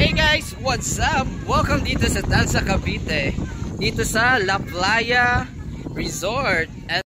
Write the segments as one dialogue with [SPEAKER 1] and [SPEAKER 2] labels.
[SPEAKER 1] Hey guys, what's up? Welcome dito sa Tansa Cavite. Dito sa La Playa Resort. And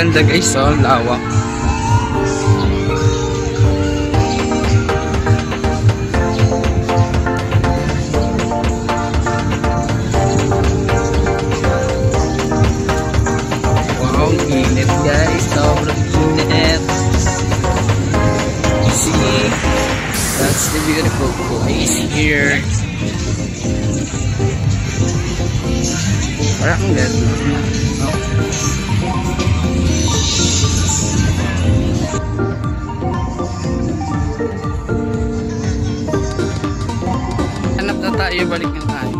[SPEAKER 1] Ganda guys, oh, lawak. That's the beautiful place here. Parang ganda. Oh. Hanap na tayo,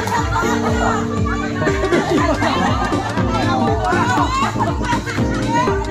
[SPEAKER 1] よか
[SPEAKER 2] った!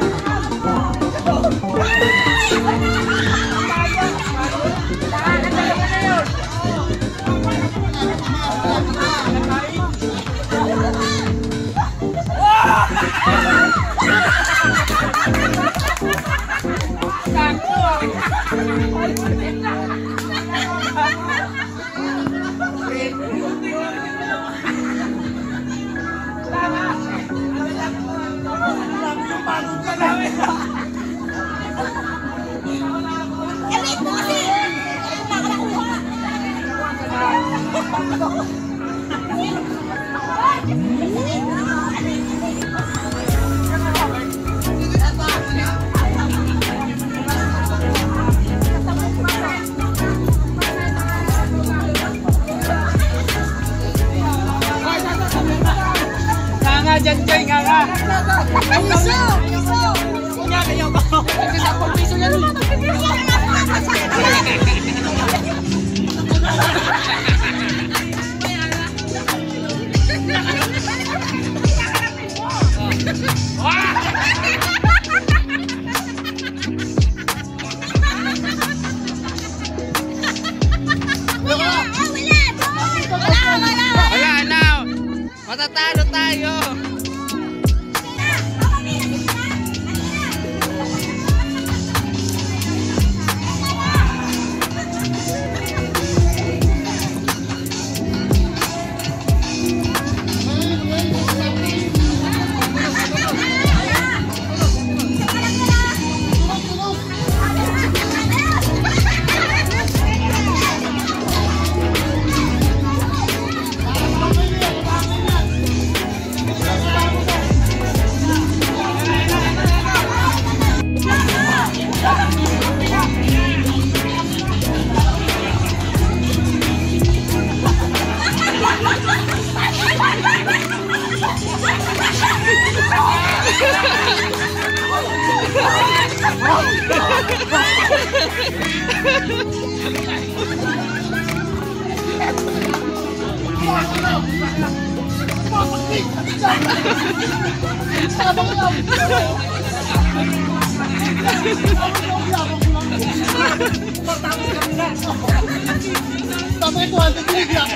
[SPEAKER 2] Tapos ito, ang tinig lang.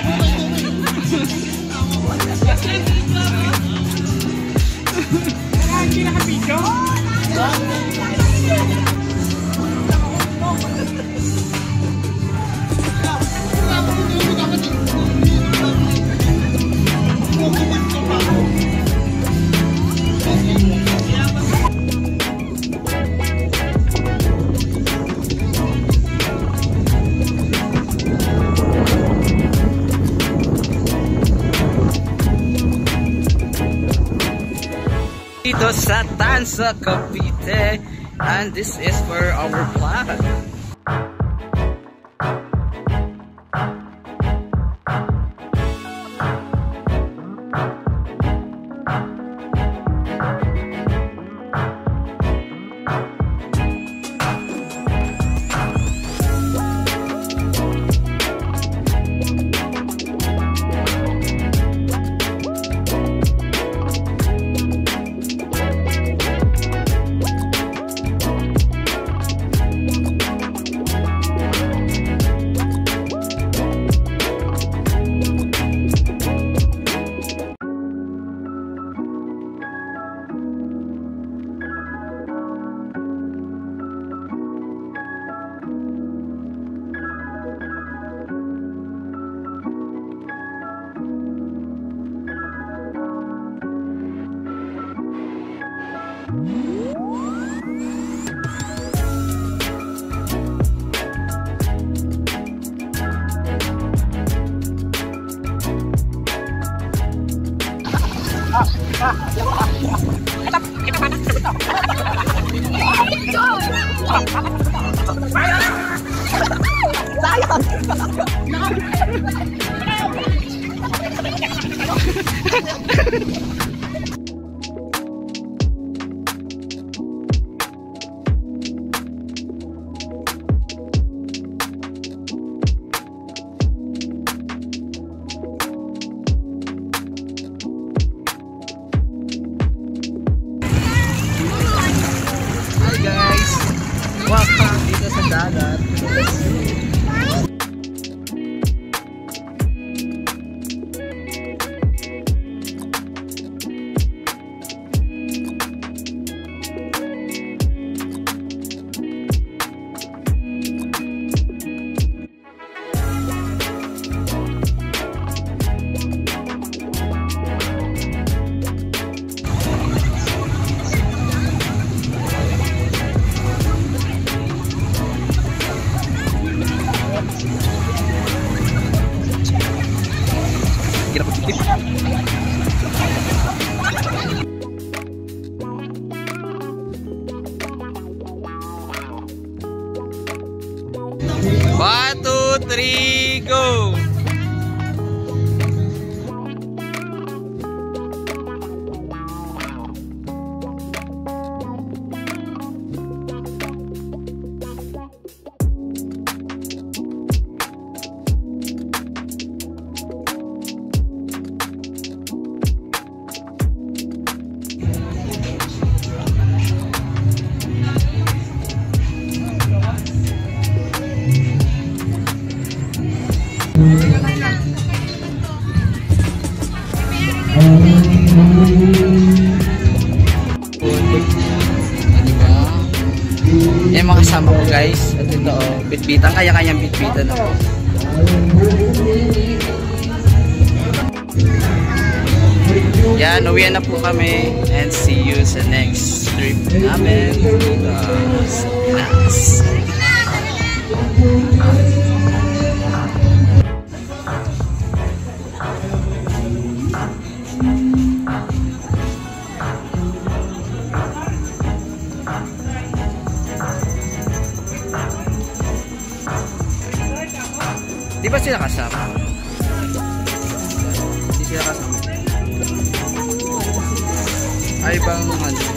[SPEAKER 1] Dito sa Tansa, Cavite. And this is for our vlog. Saya. Bitbitan. Kaya-kayang bitbitan ako. Yan, uwi na po kami. And see you sa next trip namin. Dito sa pa sila kasama. hindi nakasama. Ay, bangungan.